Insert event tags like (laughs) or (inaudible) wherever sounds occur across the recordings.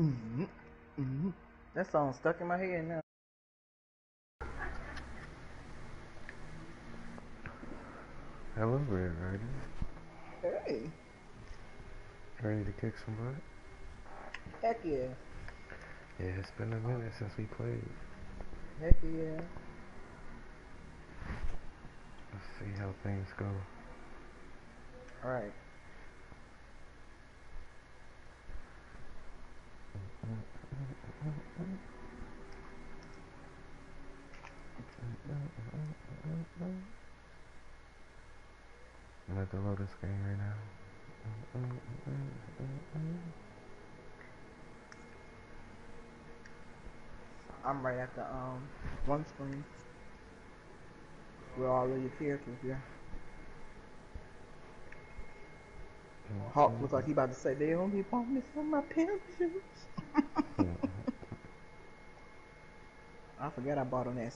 Mm-hmm. Mm-hmm. That song stuck in my head now. Hello, Red Rider. Hey, Ready to kick some butt? heck yeah, Yeah, it's been a minute since we played. heck yeah. Let's see how things go. All I'm at the loading screen right now. I'm right at the um one screen. With all your characters here. Hawk looks like he about to say they only want me for my parachutes. I forgot I bought on that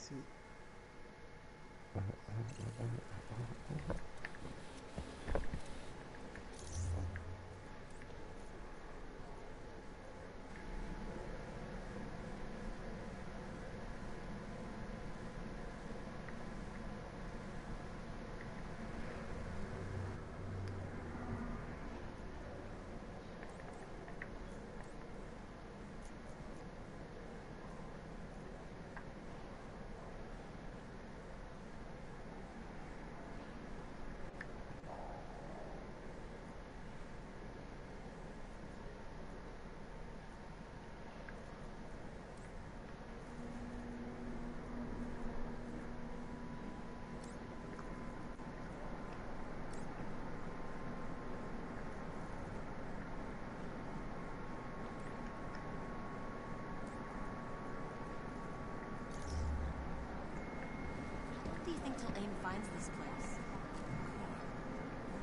suit. What think till AIM finds this place?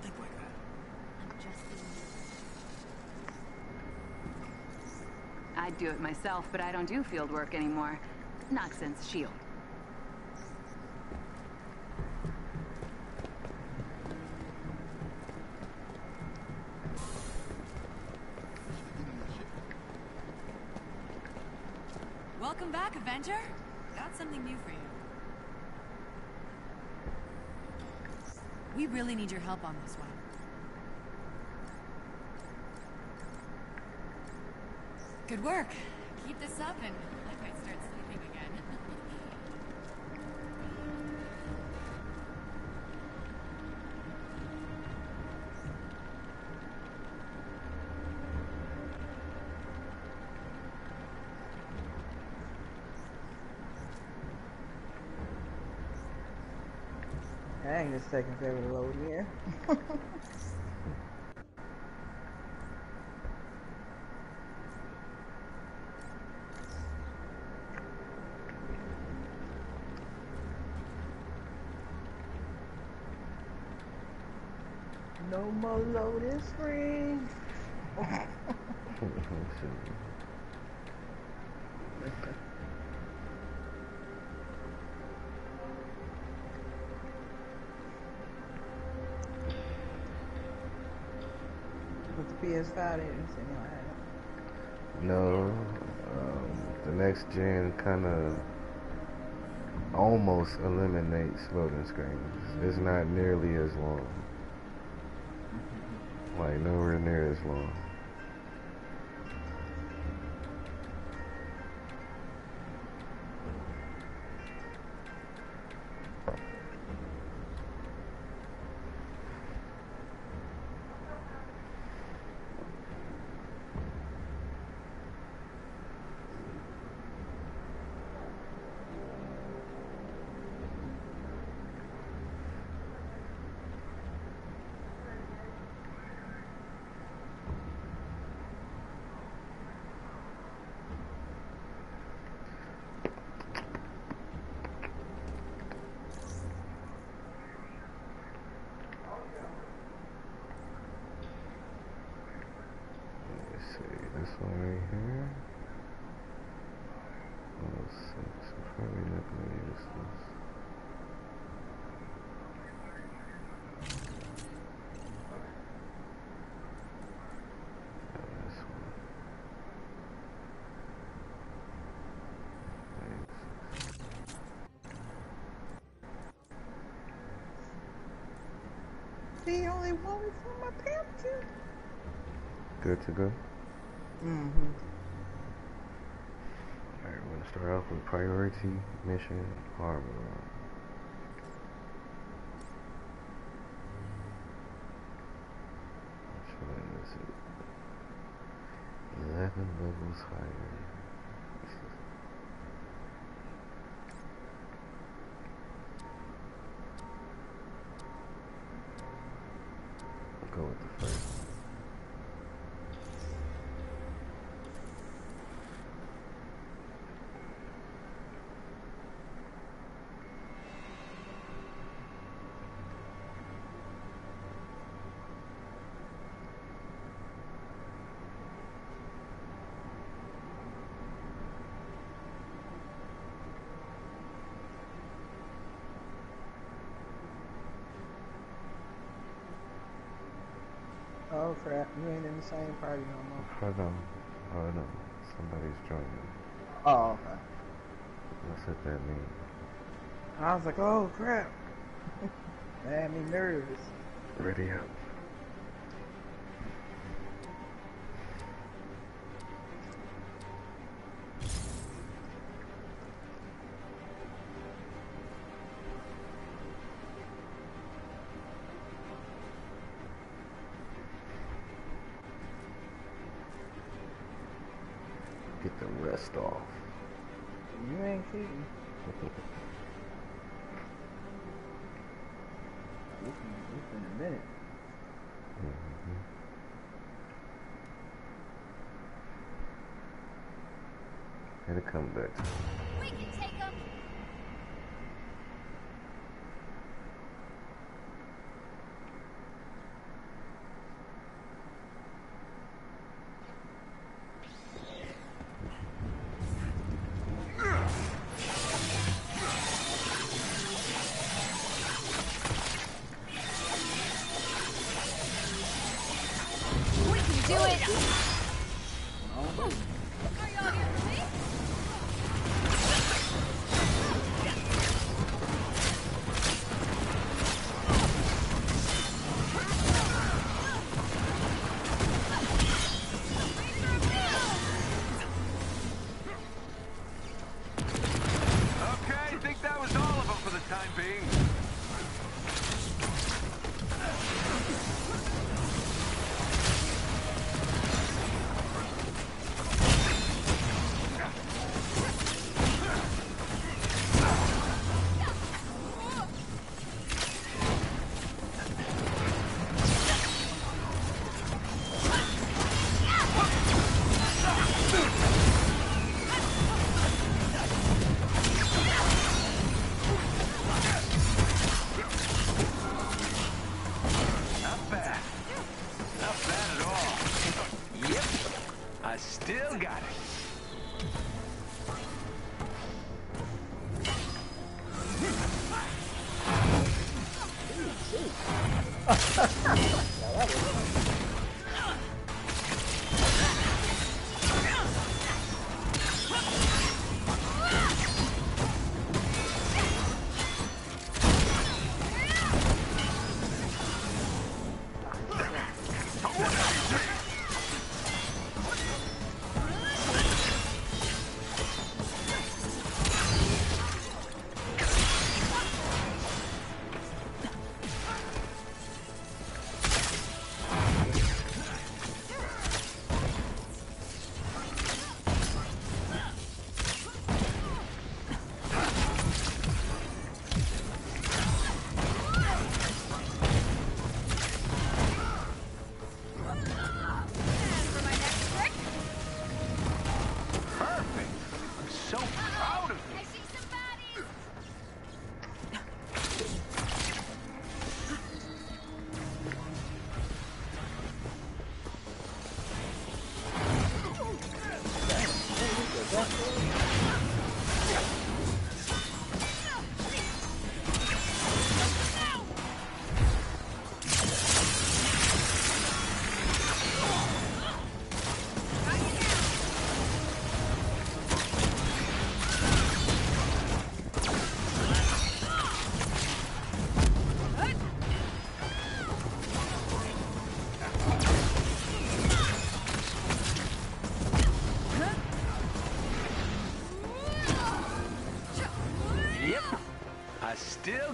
Think like that. I'm just being I'd do it myself, but I don't do field work anymore. Not since S.H.I.E.L.D. Welcome back, Avenger. Got something new for you. We really need your help on this one. Good work. Keep this up and I might start sleeping again. I ain't just taking forever to load here. (laughs) no more loading screen. (laughs) (laughs) With the PS5, didn't say no. I had it. No, um, the next gen kind of almost eliminates loading screens. It's not nearly as long. Like nowhere near as long. sorry here. Oh, six. I'm probably not going to use this. The only one from my pantry. Good to go. Mm-hmm. Alright, we're gonna start off with priority mission harbor. Eleven levels higher. Go with the first. one. Oh crap, you ain't in the same party no more. Hold on. Oh no. Somebody's joining. Oh, okay. What's that that mean? I was like, oh crap. (laughs) that had me nervous. Ready up. Still got it. Still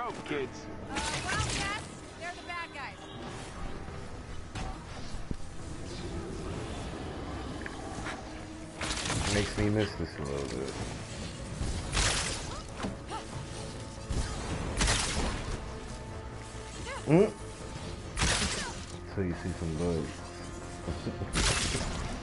all she wrote, kids. Uh, Wildcats, they're the bad guys. Makes me miss this a little bit. Mm. So you see some bugs. (laughs)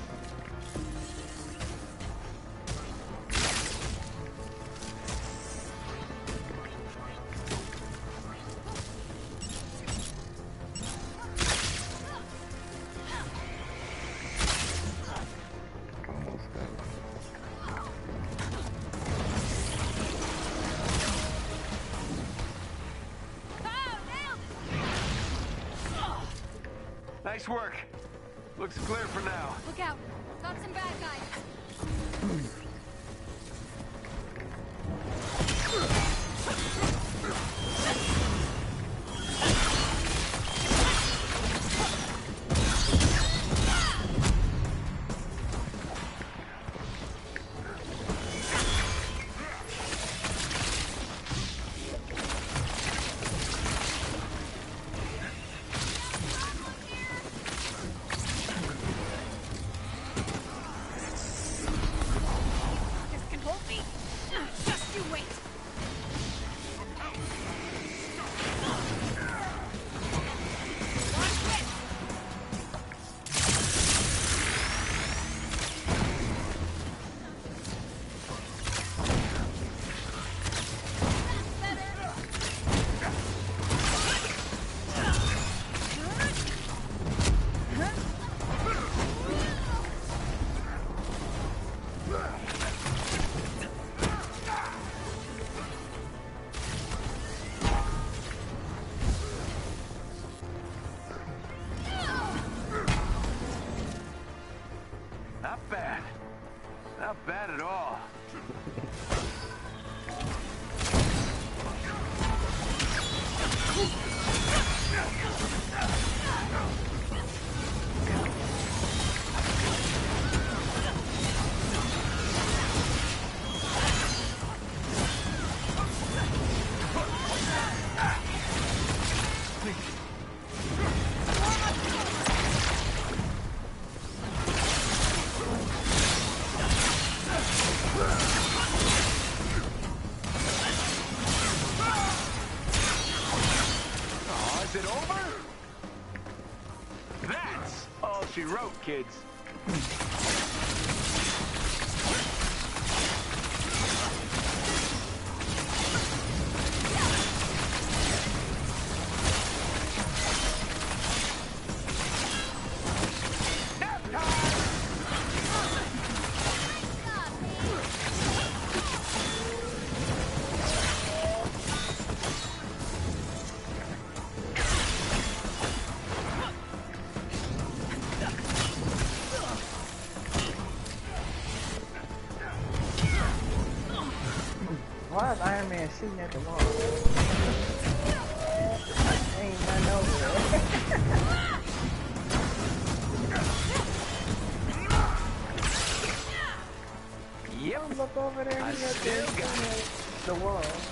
she wrote, kids. Shooting at the wall? Ain't over. (laughs) Yep. Look over there. I got still got the wall.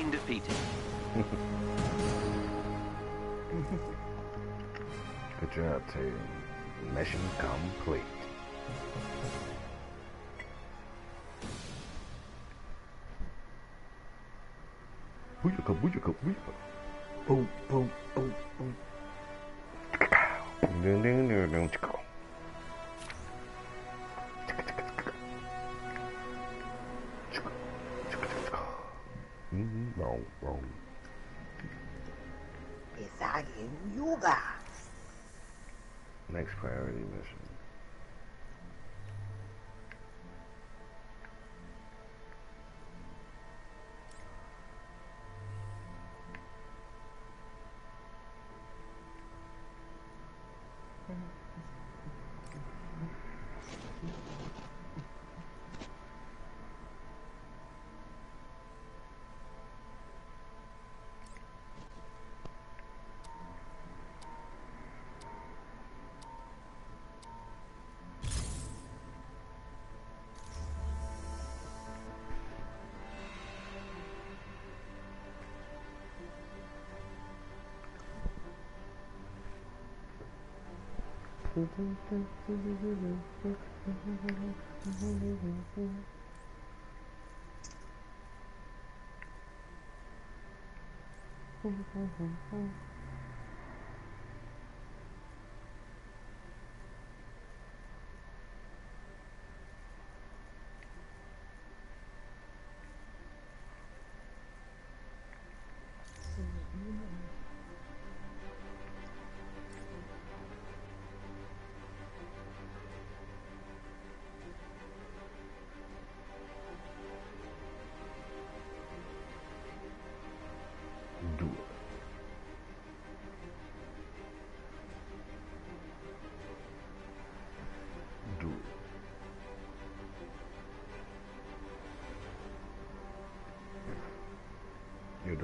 Been defeated. Good job, Tatum. Mission complete. Booyaka, booyaka, booyaka. Boom, boom. Do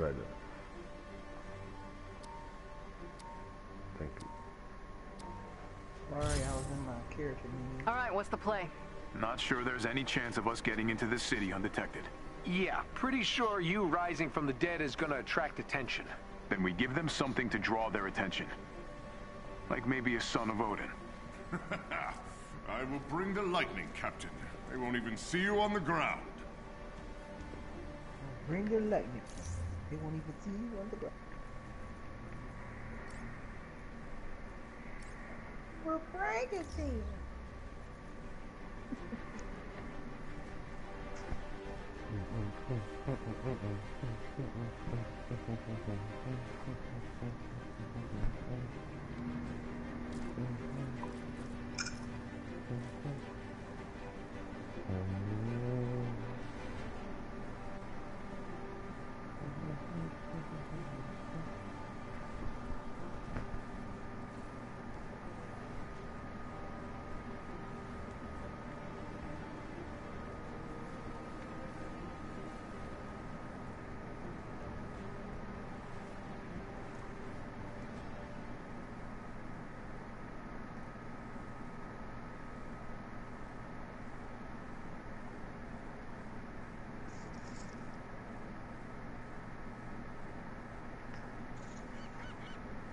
right there. Thank you. Sorry, I was in my character meeting. All right, what's the play? Not sure there's any chance of us getting into this city undetected. Yeah, pretty sure you rising from the dead is gonna attract attention. Then we give them something to draw their attention. Like maybe a son of Odin. (laughs) I will bring the lightning, Captain. They won't even see you on the ground. Bring the lightning. They won't even see you on the ground. Well, bring it then.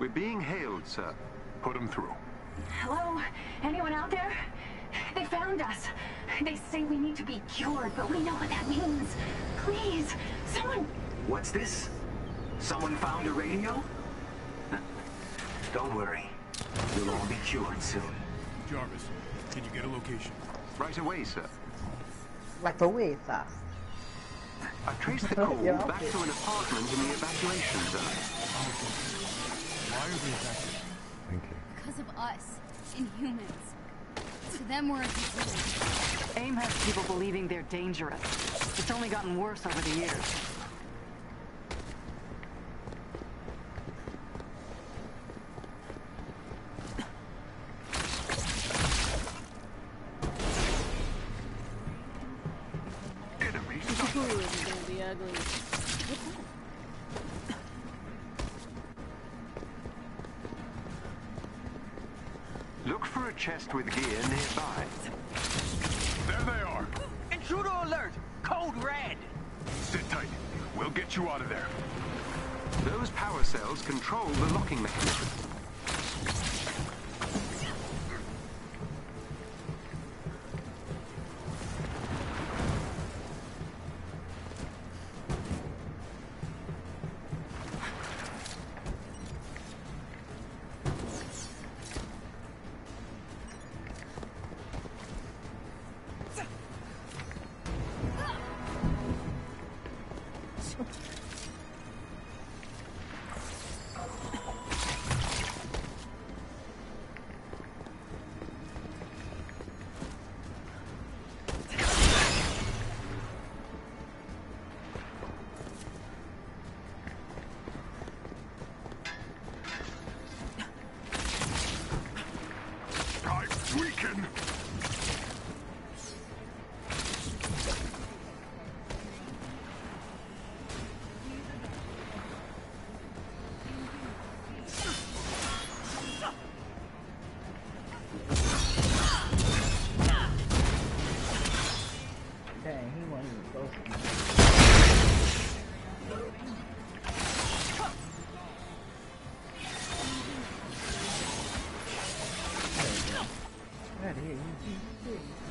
We're being hailed, sir. Put them through. Hello? Anyone out there? They found us. They say we need to be cured, but we know what that means. Please, someone... What's this? Someone found a radio? Don't worry. You'll all be cured soon. Jarvis, can you get a location? Right away, sir. Right away, sir. I've traced the (laughs) call Yeah, back to an apartment in the evacuation zone. Why are they evacuating? Thank you. Because of us, Inhumans. To them, we're a disease. AIM has people believing they're dangerous. It's only gotten worse over the years. Code red! Sit tight. We'll We'll get you out of there. Those power cells control the locking mechanism. That is.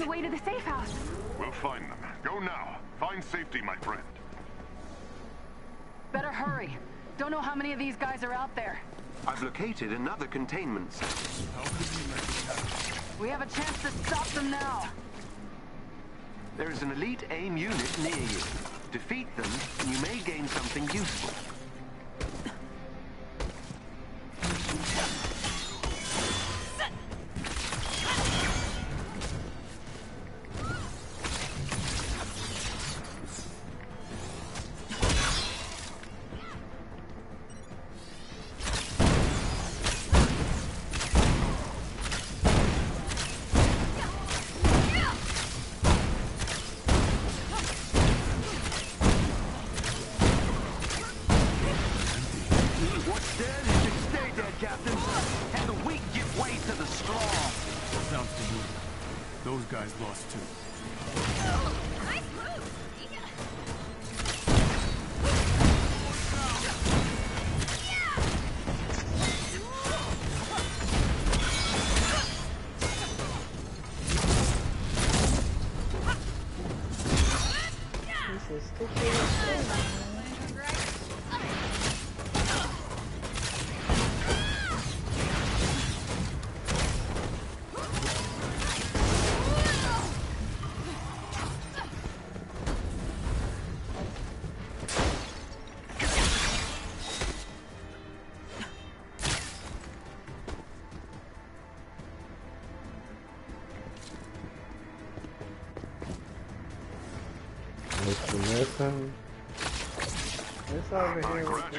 The way to the safe house. We'll find them. Go now. Find safety, my friend. Better hurry. Don't know how many of these guys are out there. I've located another containment cell. We have a chance to stop them now. There is an elite AIM unit near you. Defeat them, and you may gain something useful.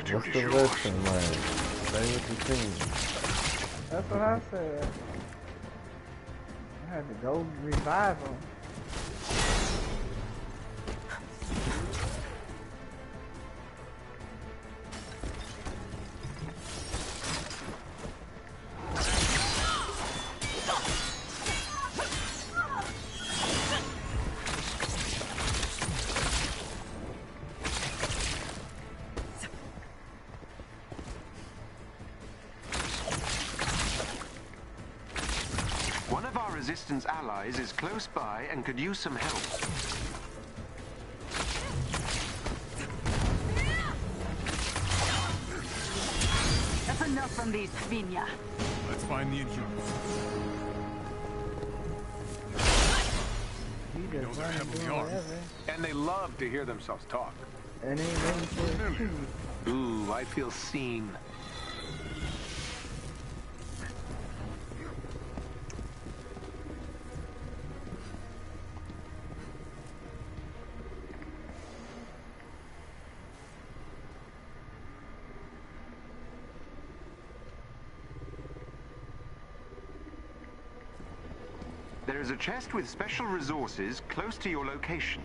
What's the lesson, man? Stay with the team. That's what I said. I had to go revive him. Resistance is close by and could use some help. That's enough from these Svinya. Let's find the Inhumans. He He knows just they're heavily armed. Eh? And they love to hear themselves talk. And he ain't ready for it too. Ooh, I feel seen. Chest with special resources close to your location.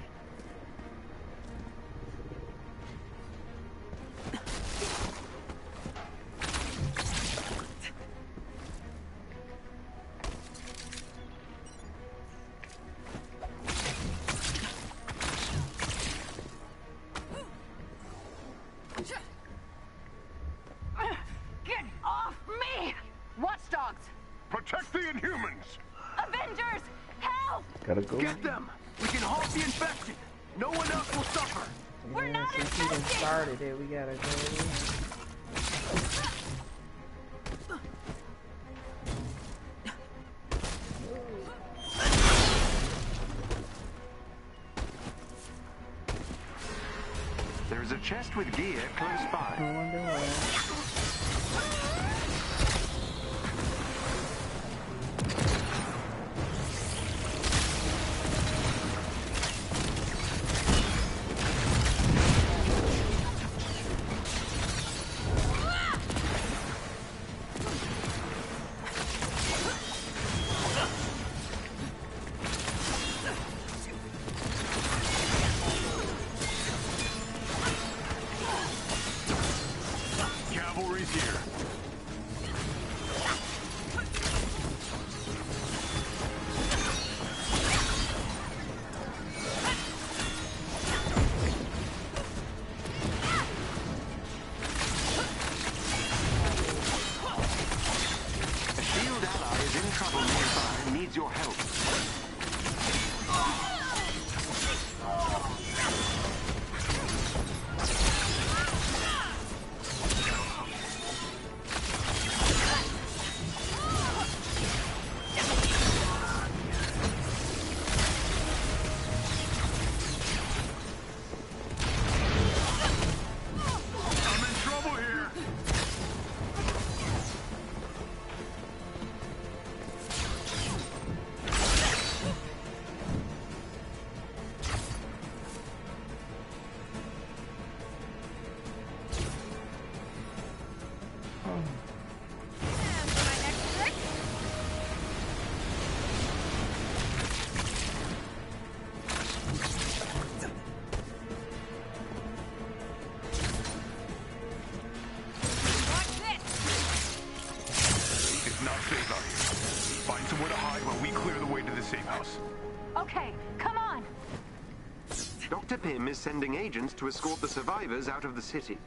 Is sending agents to escort the survivors out of the city.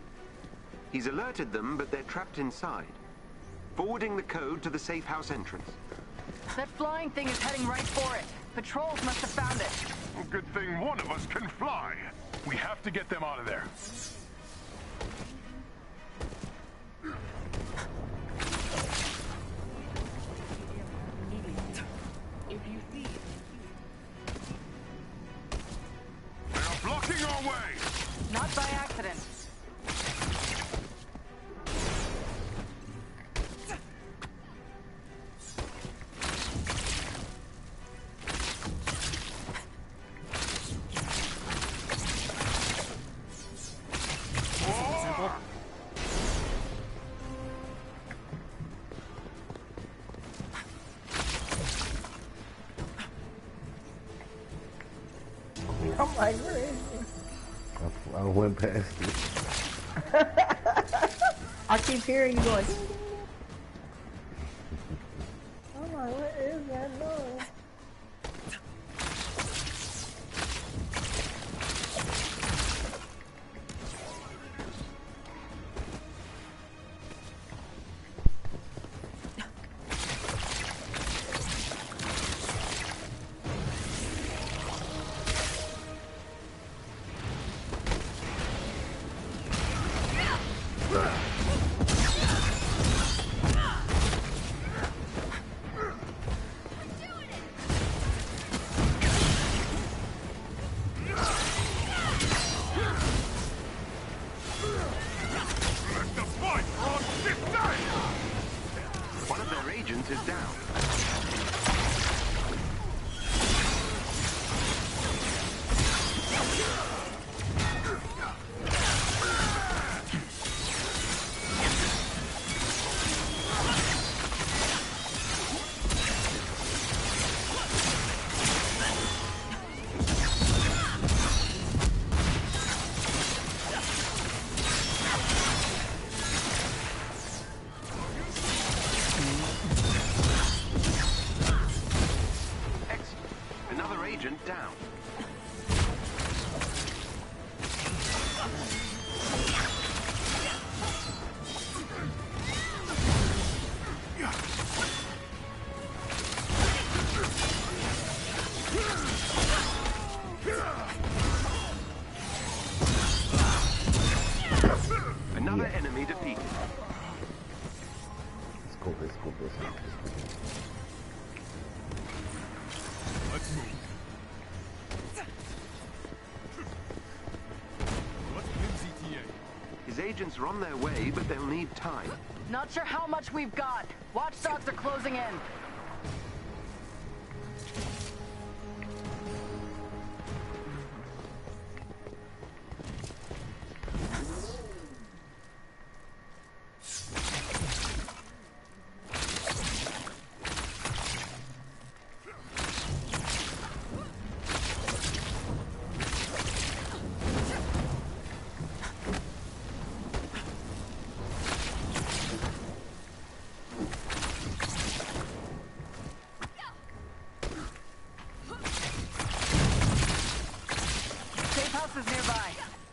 He's alerted them, but they're trapped inside. Forwarding the code to the safe house entrance. That flying thing is heading right for it. Patrols must have found it. Good thing one of us can fly. We have to get them out of there. Blocking way! Not by accident. I'm like, where is he? I, went past it. (laughs) I keep hearing you going. Agents are on their way, but they'll need time. Not sure how much we've got. Watchdogs are closing in.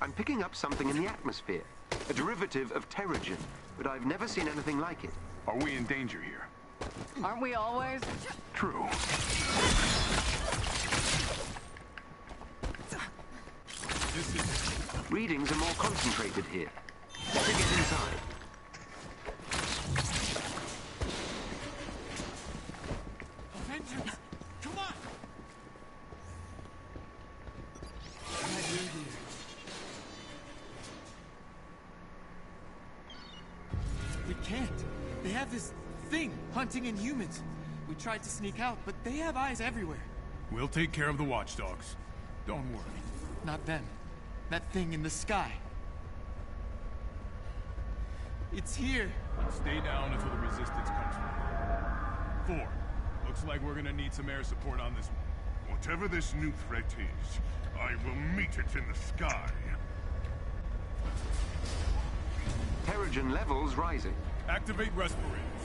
I'm picking up something in the atmosphere. A derivative of Terrigen, but I've never seen anything like it. Are we in danger here? Aren't we always? True. This is Readings are more concentrated here. Better get inside. Tried to sneak out, but they have eyes everywhere. We'll take care of the watchdogs. Don't worry. Not them. That thing in the sky. It's here. Stay down until the resistance comes through. Four. Looks like we're gonna need some air support on this one. Whatever this new threat is, I will meet it in the sky. Terrigen levels rising. Activate respirators.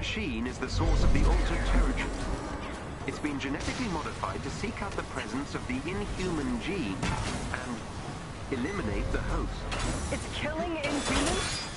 machine is the source of the altered Terrigen. Genetically modified to seek out the presence of the inhuman gene and eliminate the host. It's killing inhumans?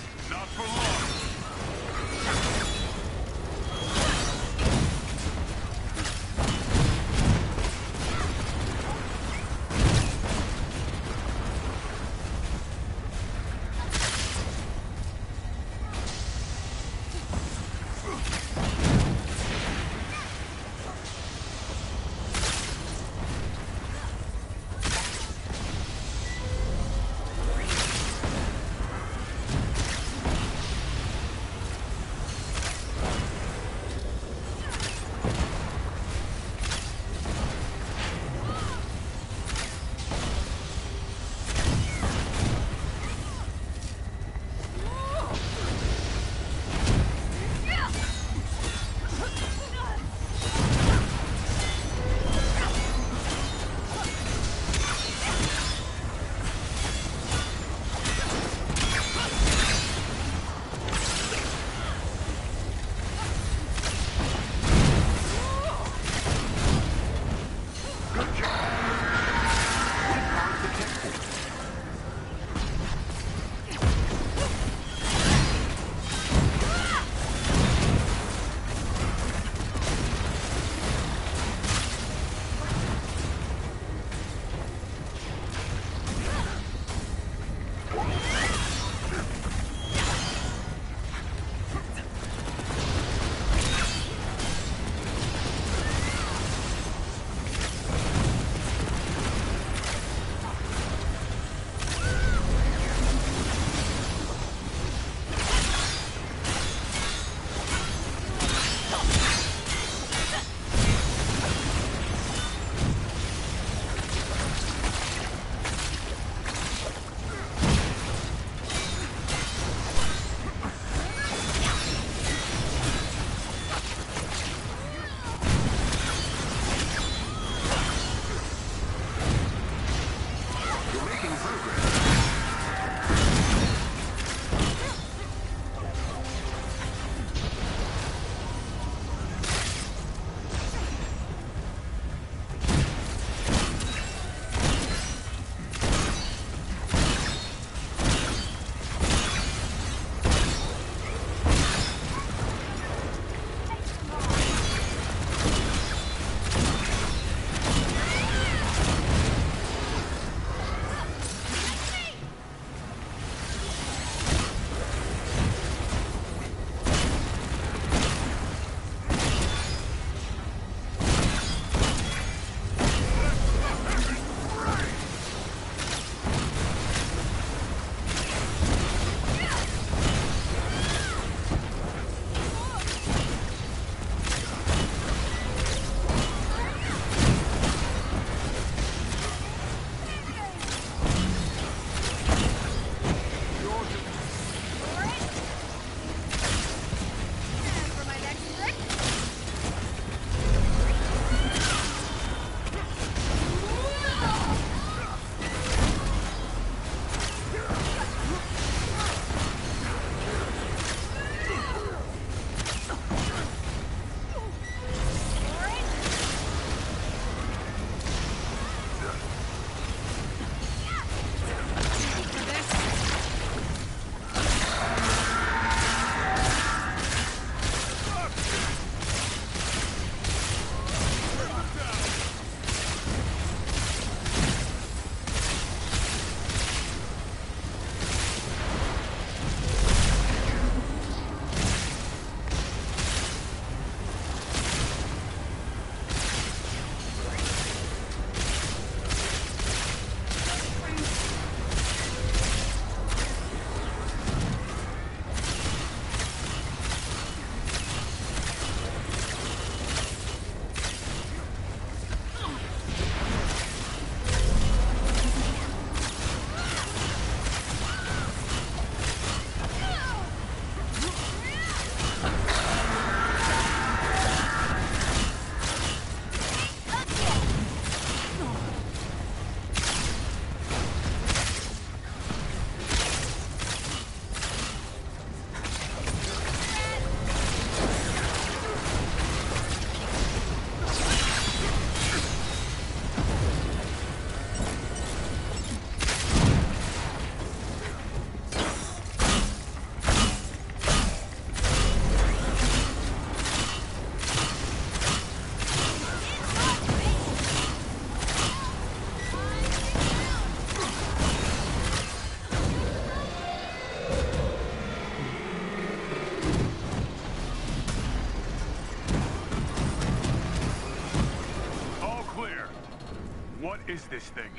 Is this thing?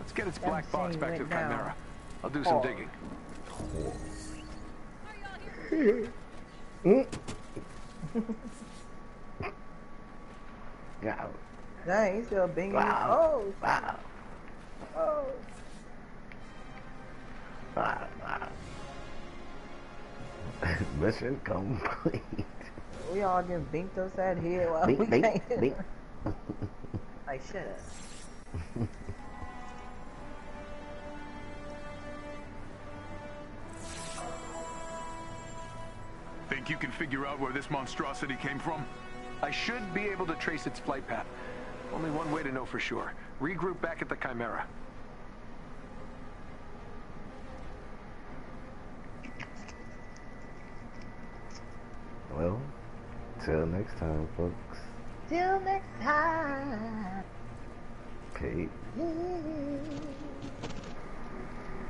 Let's get its That black box back to the down. Chimera. I'll do some Oh. digging. Mm. (laughs) Wow. Dang, he's still binging Wow. his Wow. Oh. Wow. Wow. (laughs) Mission complete. We all just binked us that head while we Bink, bink, can't. (laughs) bink. Like, shut up. (laughs) Think you can figure out where this monstrosity came from? I should be able to trace its flight path. Only one way to know for sure. Regroup back at the Chimera. Well, till next time, folks. Till next time. Yeah.